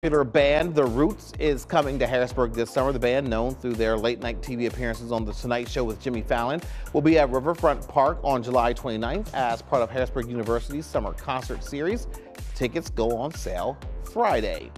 Popular band The Roots is coming to Harrisburg this summer. The band, known through their late night TV appearances on The Tonight Show with Jimmy Fallon, will be at Riverfront Park on July 29th as part of Harrisburg University's summer concert series. Tickets go on sale Friday.